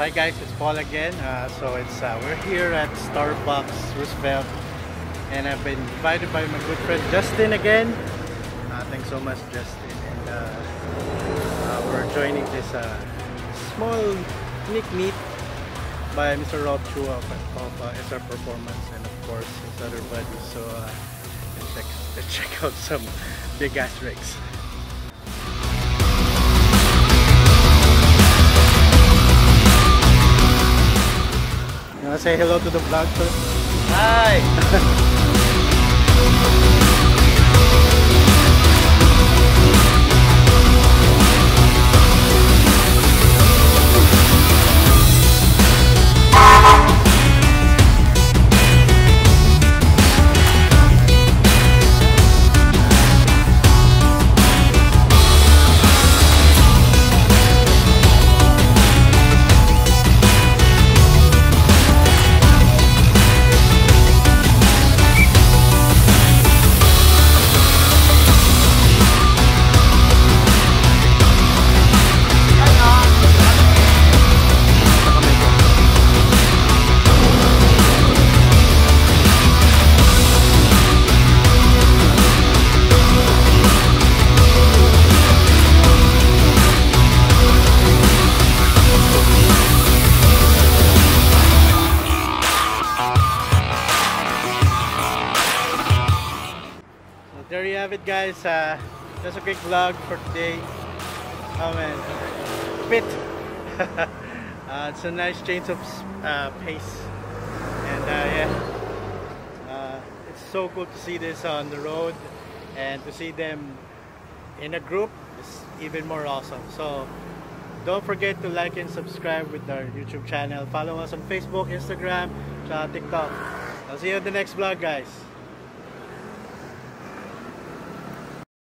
Hi guys, it's Paul again. Uh, so it's uh, we're here at Starbucks Roosevelt, and I've been invited by my good friend Justin again. Uh, thanks so much, Justin. And uh, uh, we're joining this uh, small sneak meet by Mr. Rob Chu of, of SR Performance, and of course his other buddies. So let's check let's check out some big ass rigs. Say hello to the vlog first? Hi! there you have it guys. Uh, just a quick vlog for today. Oh man, bit. uh, it's a nice change of uh, pace, and uh, yeah, uh, it's so cool to see this on the road, and to see them in a group is even more awesome. So don't forget to like and subscribe with our YouTube channel. Follow us on Facebook, Instagram, TikTok. I'll see you in the next vlog guys.